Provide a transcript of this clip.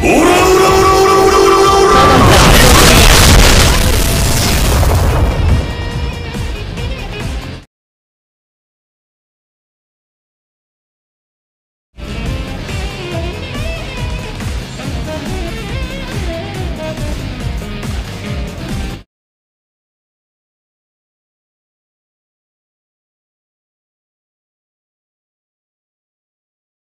オラ